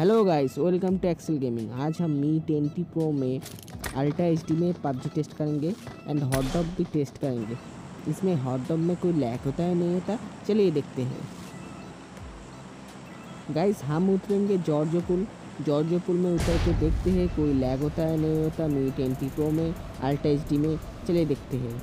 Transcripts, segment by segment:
Hello guys welcome to Excel gaming आज हम Mi twenty pro में अल्ट्रा एच में पबजी टेस्ट करेंगे एंड हॉट डॉग भी टेस्ट करेंगे। इसमें हॉट डॉग में कोई लैक होता है, नहीं होता? चलिए देखते हैं। गाइस हम उतरेंगे जॉर्जो पुल जॉर्जो पुल में उतर के देखते हैं, कोई लैग होता है, नहीं होता मी ट्वेंटी प्रो में अल्ट्रा एच में। चलिए देखते हैं।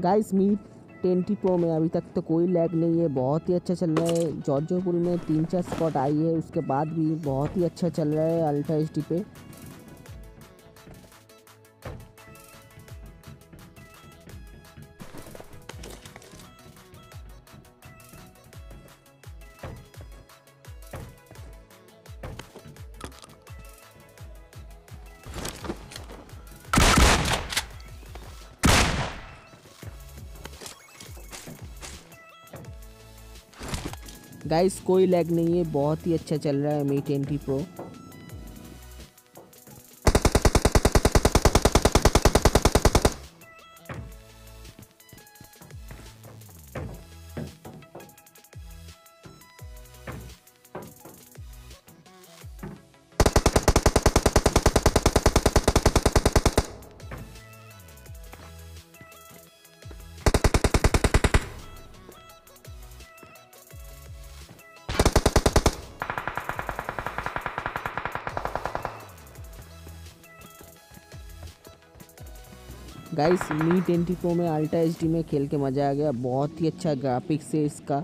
गाइस मी ट्वेंटी प्रो में अभी तक तो कोई लैग नहीं है। बहुत ही अच्छा चल रहा है। जॉर्जो पुल में तीन चार स्पॉट आई है। उसके बाद भी बहुत ही अच्छा चल रहा है अल्ट्रा एच पे। गाइस कोई लैग नहीं है बहुत ही अच्छा चल रहा है Mi ten pro guys Mi twenty pro में अल्ट्रा एच में खेल के मज़ा आ गया। बहुत ही अच्छा ग्राफिक्स है इसका।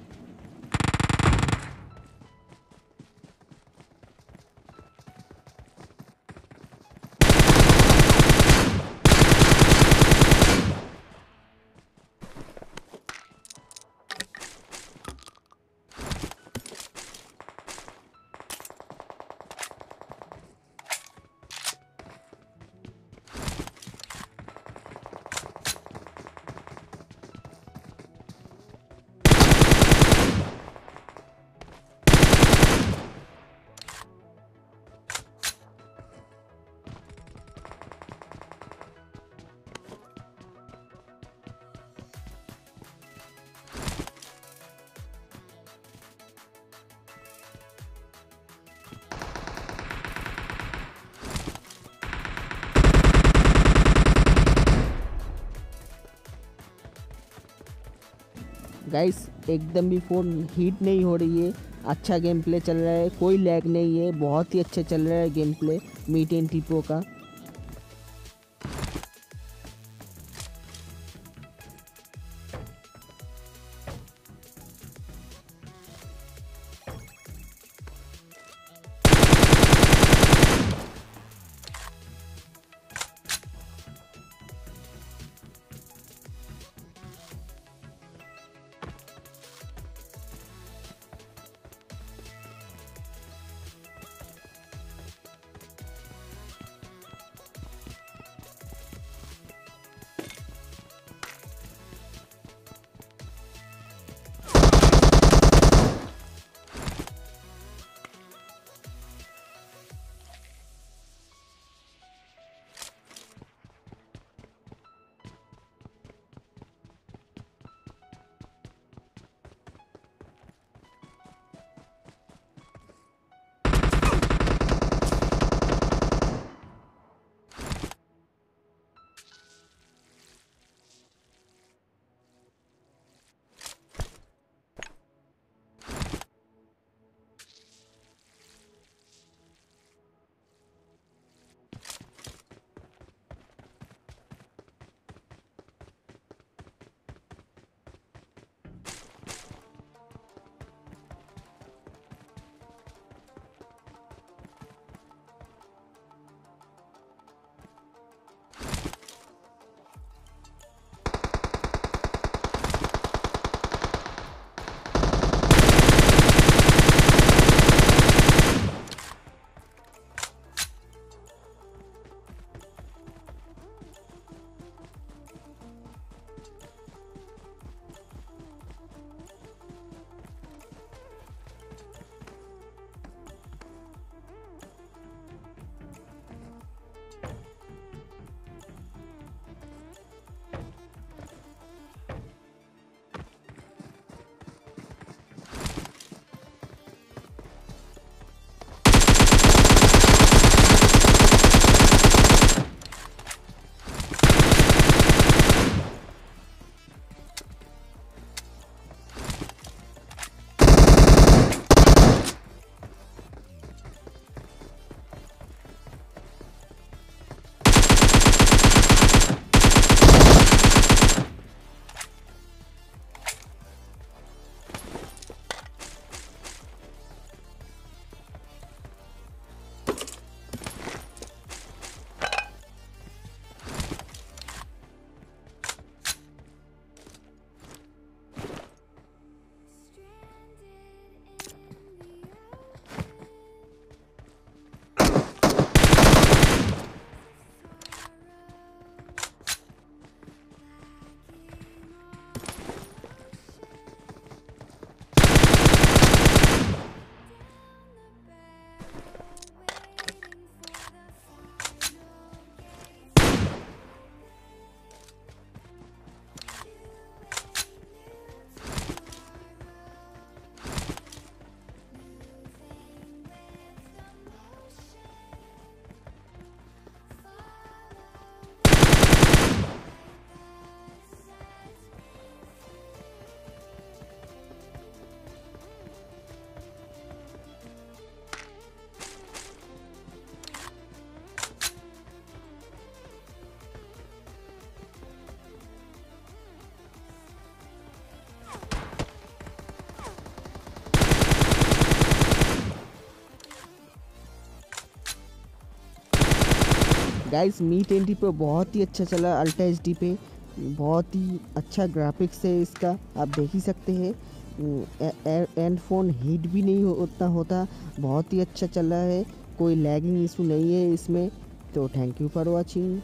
गाइस एकदम भी फ़ोन हीट नहीं हो रही है। अच्छा गेम प्ले चल रहा है, कोई लैग नहीं है, बहुत ही अच्छा चल रहा है गेम प्ले मी टेन टीपो का। गाइस मी ट्वेंटी प्रो बहुत ही अच्छा चला अल्ट्रा एच डी पे। बहुत ही अच्छा ग्राफिक्स है इसका, आप देख ही सकते हैं। एंड फ़ोन हीट भी नहीं उतना होता। बहुत ही अच्छा चल रहा है, कोई लैगिंग इशू नहीं है इसमें। तो थैंक यू फॉर वॉचिंग